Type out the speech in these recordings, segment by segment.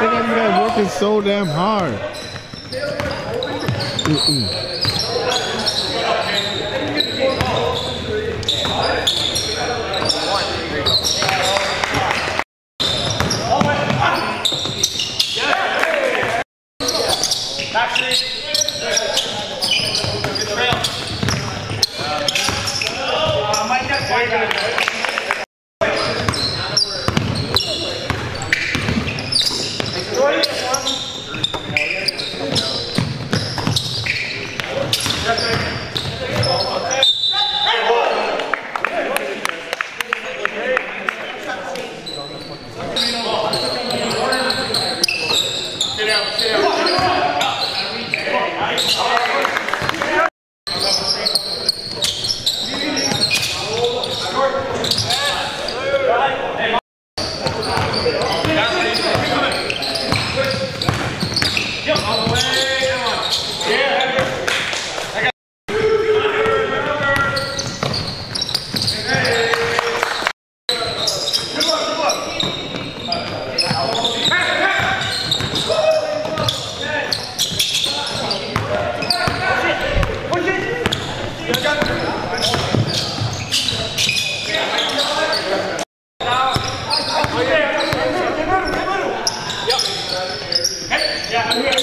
Look at you guys working so damn hard. Mm-mm. Spin right, coming,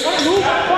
Sai, Lucas!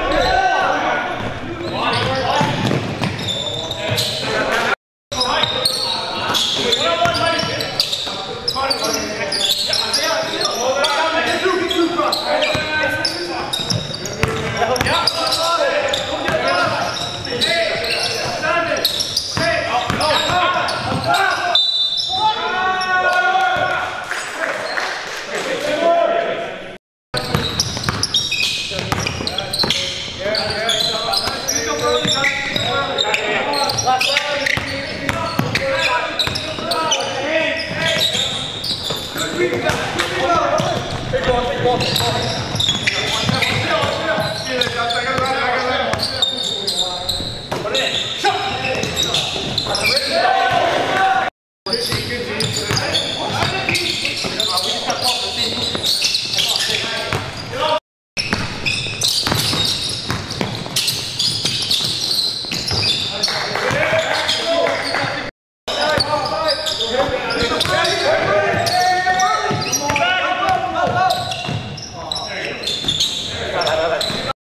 Go, go, go.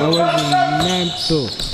Movimento.